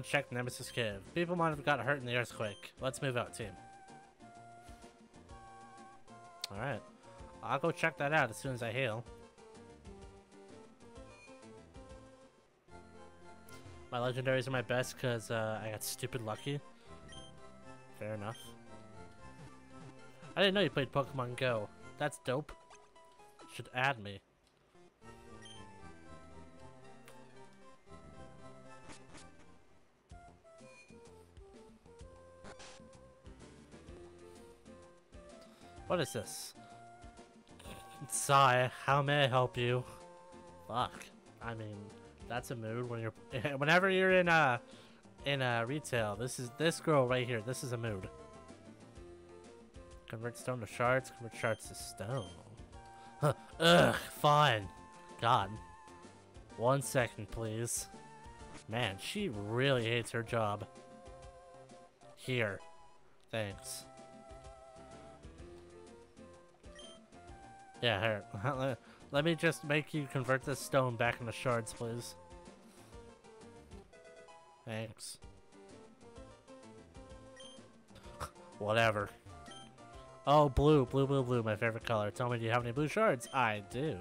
and check Nemesis Cave. People might have got hurt in the earthquake. Let's move out, team. Alright. I'll go check that out as soon as I heal. My legendaries are my best because uh, I got stupid lucky. Fair enough. I didn't know you played Pokemon Go. That's dope. Should add me. What is this? Sigh, how may I help you? Fuck. I mean, that's a mood when you're whenever you're in uh in uh retail. This is this girl right here. This is a mood. Convert stone to shards, convert shards to stone. Ugh, fine. God. One second, please. Man, she really hates her job. Here. Thanks. Yeah, here. Let me just make you convert this stone back into shards, please. Thanks. Whatever. Oh, blue, blue, blue, blue, my favorite color. Tell me, do you have any blue shards? I do.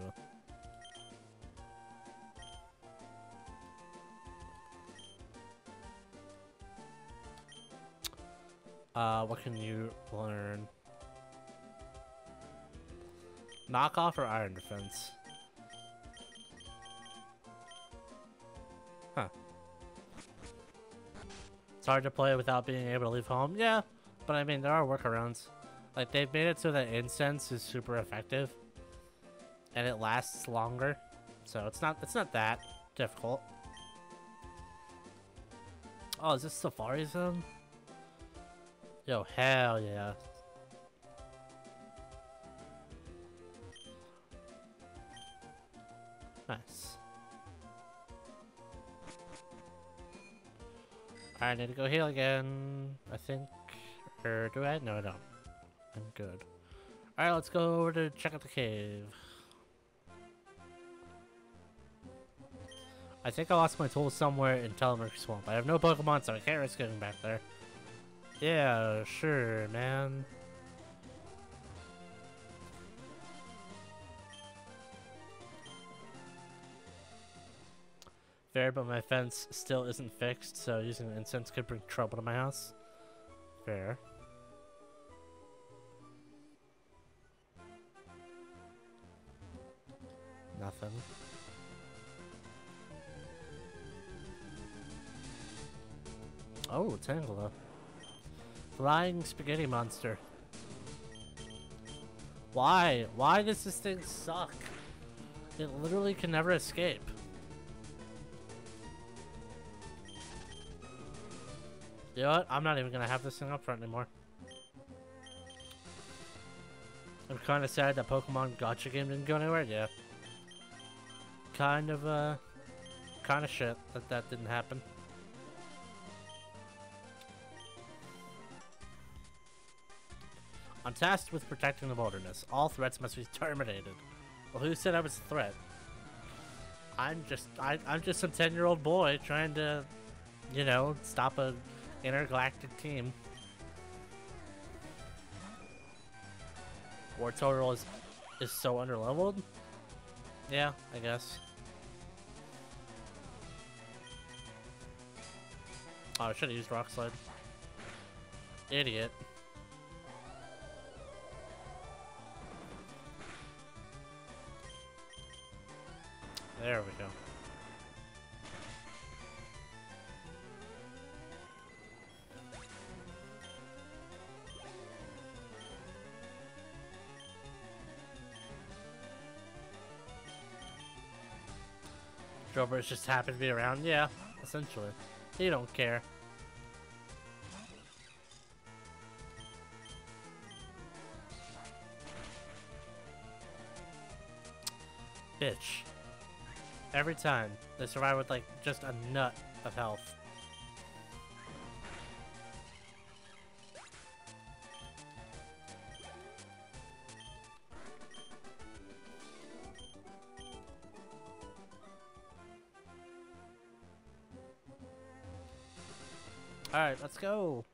Uh, what can you learn? Knockoff or Iron Defense? Huh. It's hard to play without being able to leave home. Yeah, but I mean, there are workarounds. Like, they've made it so that incense is super effective. And it lasts longer. So it's not, it's not that difficult. Oh, is this Safari Zone? Yo, hell yeah. I need to go heal again, I think. Or do I? No, I don't. I'm good. Alright, let's go over to check out the cave. I think I lost my tools somewhere in Telemark Swamp. I have no Pokemon, so I can't risk getting back there. Yeah, sure, man. Fair, but my fence still isn't fixed, so using incense could bring trouble to my house. Fair. Nothing. Oh, Tangela. Flying spaghetti monster. Why? Why does this thing suck? It literally can never escape. You know what? I'm not even gonna have this thing up front anymore. I'm kind of sad that Pokemon Gotcha game didn't go anywhere. Yeah. Kind of, uh, kind of shit that that didn't happen. I'm tasked with protecting the wilderness. All threats must be terminated. Well, who said I was a threat? I'm just, I, I'm just some 10-year-old boy trying to, you know, stop a intergalactic team. Wartortle is, is so underleveled? Yeah, I guess. Oh, I should have used Rock Slide. Idiot. There we go. Drovers just happen to be around. Yeah, essentially. He don't care. Bitch. Every time, they survive with like just a nut of health. Alright, let's go.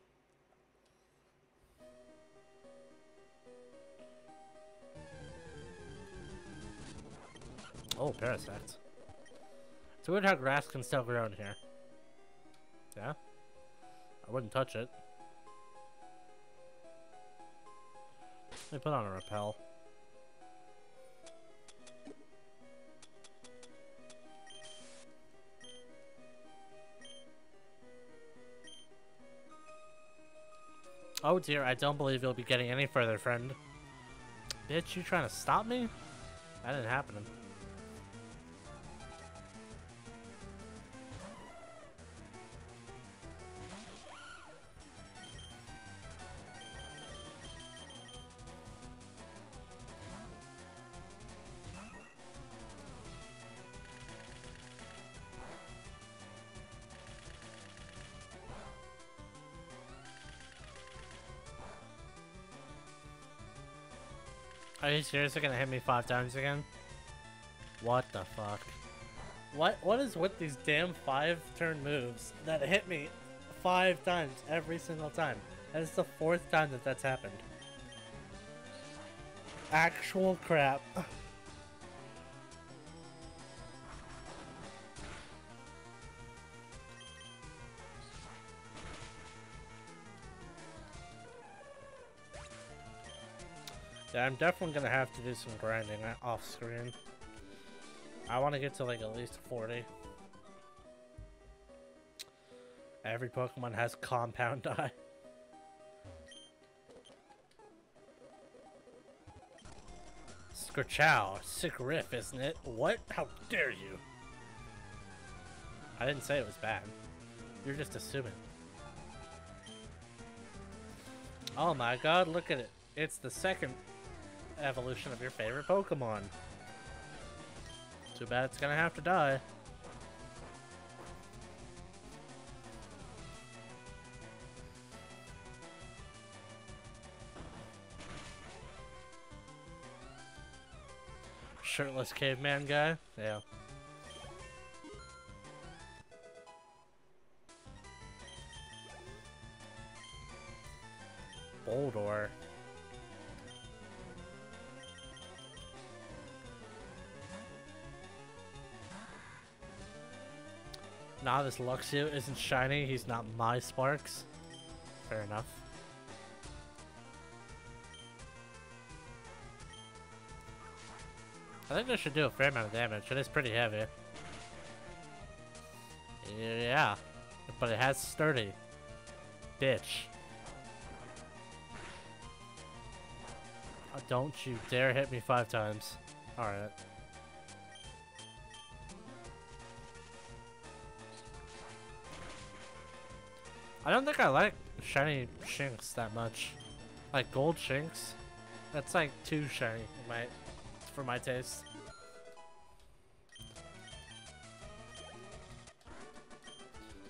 Oh, parasites. It's weird how grass can still grow in here. Yeah? I wouldn't touch it. Let me put on a repel. Oh dear, I don't believe you'll be getting any further, friend. Bitch, you trying to stop me? That didn't happen. Are you seriously gonna hit me five times again? What the fuck? What what is with these damn five turn moves that hit me five times every single time? That is the fourth time that that's happened. Actual crap. Yeah, I'm definitely gonna have to do some grinding off screen. I want to get to like at least 40. Every Pokemon has Compound Eye. Scorchow, sick riff, isn't it? What? How dare you? I didn't say it was bad. You're just assuming. Oh my god, look at it. It's the second evolution of your favorite Pokemon. Too bad it's gonna have to die. Shirtless caveman guy? Yeah. Boldore. Nah, this Luxio isn't shiny. He's not my Sparks. Fair enough. I think this should do a fair amount of damage. It is pretty heavy. Yeah. But it has sturdy. Bitch. Don't you dare hit me five times. Alright. I don't think I like shiny Shinx that much. Like gold Shinx. That's like too shiny my, for my taste.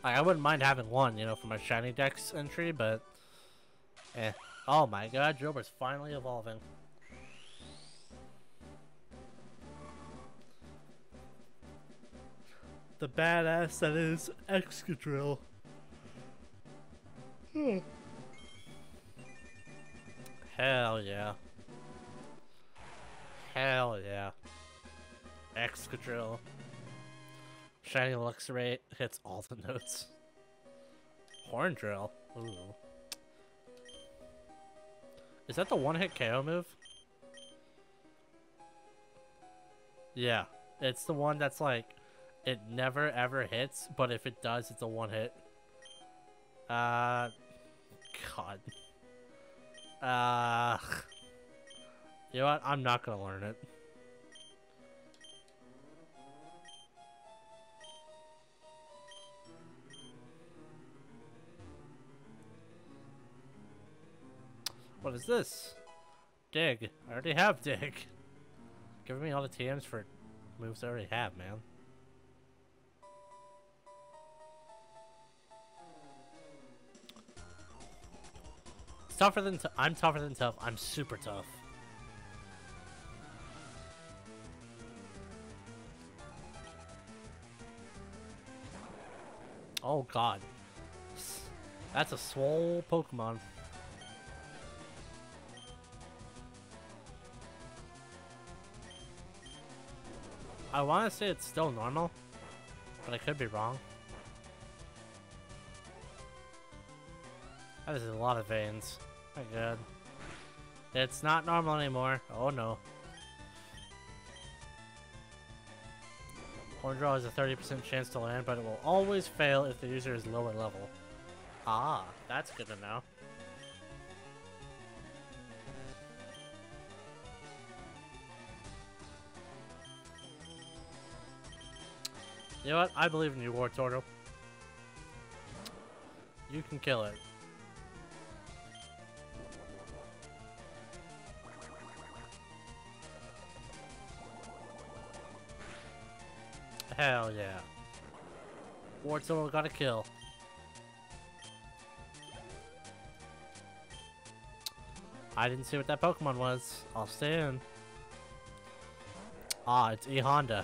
Like, I wouldn't mind having one, you know, for my shiny dex entry, but eh. Oh my god, Jober's finally evolving. The badass that is Excadrill. Hell yeah. Hell yeah. Excadrill. Shiny Luxray hits all the notes. Horn Drill. Ooh. Is that the one-hit KO move? Yeah. It's the one that's like, it never ever hits, but if it does, it's a one-hit. Uh, God. Uh, you know what? I'm not gonna learn it. What is this? Dig. I already have dig. Giving me all the TMs for moves I already have, man. Tougher than I'm tougher than tough. I'm super tough. Oh god. That's a swole Pokemon. I want to say it's still normal, but I could be wrong. That is a lot of veins. My god. It's not normal anymore. Oh no. Horn Drill has a 30% chance to land, but it will always fail if the user is lower level. Ah, that's good to know. You know what? I believe in you, Wartortle. You can kill it. Hell yeah. Wartortle got a kill. I didn't see what that Pokemon was. I'll stay in. Ah, it's E Honda.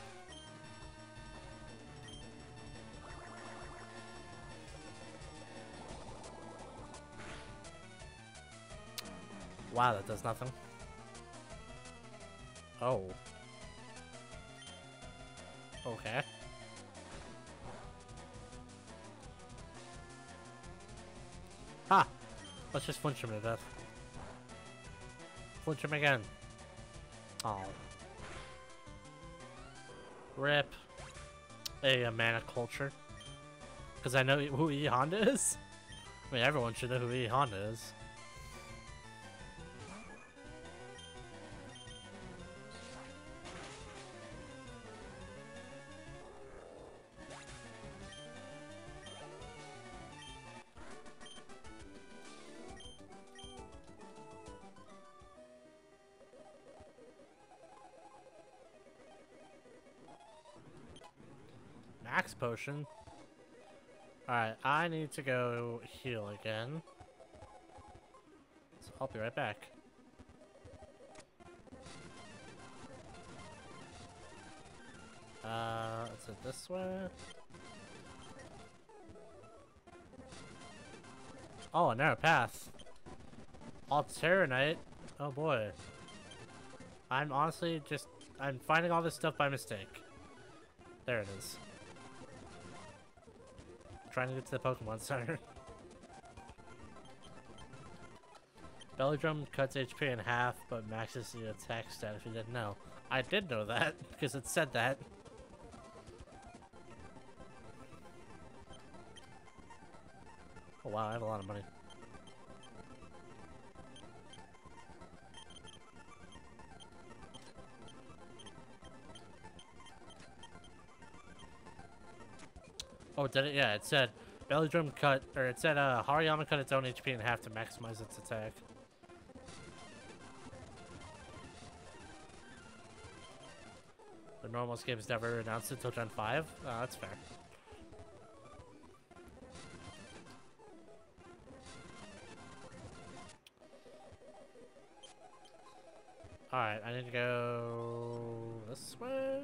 Wow, that does nothing. Oh. Okay. Ha! Let's just flinch him to death. Flinch him again. Oh. Rip. A, a of culture. Because I know who E Honda is. I mean, everyone should know who E Honda is. Potion. Alright, I need to go heal again. So I'll be right back. Uh, is it this way? Oh, a narrow path. Altarianite. Oh boy. I'm honestly just, I'm finding all this stuff by mistake. There it is. Trying to get to the Pokemon Center. Belly Drum cuts HP in half, but maxes the attack stat if you didn't know. I did know that, because it said that. Oh wow, I have a lot of money. Oh, did it? Yeah, it said Belly Drum cut, or it said uh, Hariyama cut its own HP in half to maximize its attack. The normal game's never announced until Gen 5? Oh, that's fair. Alright, I need to go this way.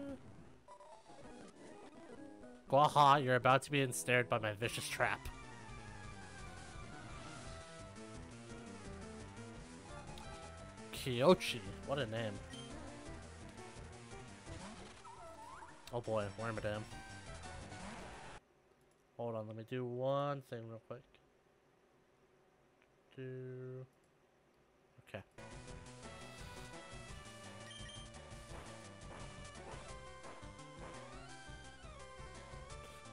Gwaha, you're about to be ensnared by my vicious trap. Kyochi, what a name. Oh boy, where am Wormadam. Hold on, let me do one thing real quick. Do...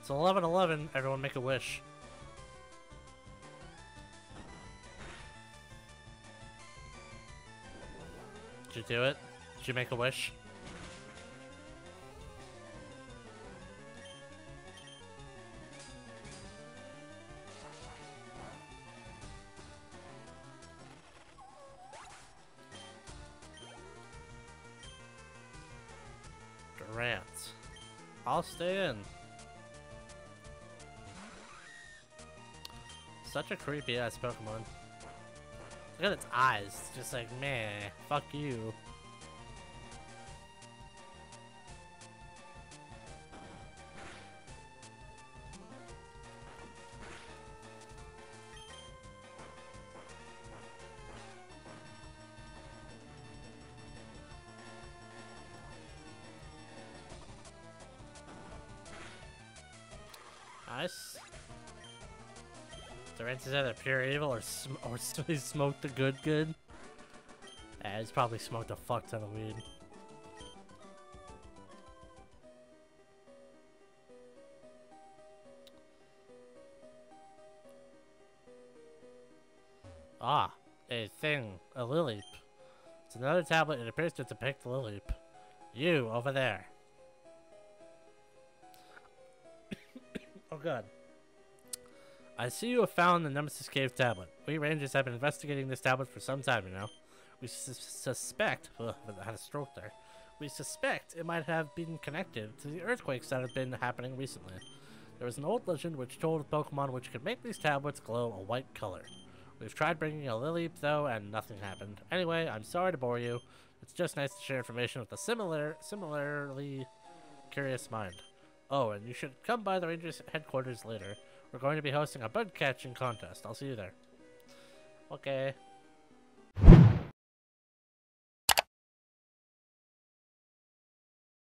It's 11-11, everyone make a wish. Did you do it? Did you make a wish? Durant. I'll stay in. Such a creepy ass Pokemon. Look at its eyes. It's just like, meh, fuck you. The Rangers either pure evil or sm or he smoked the good good. Yeah, he's probably smoked a fuck ton of weed. Ah, a thing, a Lileep. It's another tablet. It appears to depict Lileep. You, over there. oh god. I see you have found the Nemesis Cave tablet. We Rangers have been investigating this tablet for some time now. We sus suspect... Ugh, I had a stroke there. We suspect it might have been connected to the earthquakes that have been happening recently. There was an old legend which told of Pokemon which could make these tablets glow a white color. We've tried bringing a Lileep though, and nothing happened. Anyway, I'm sorry to bore you. It's just nice to share information with a similar, similarly curious mind. Oh, and you should come by the Rangers headquarters later. We're going to be hosting a bud catching contest. I'll see you there. Okay.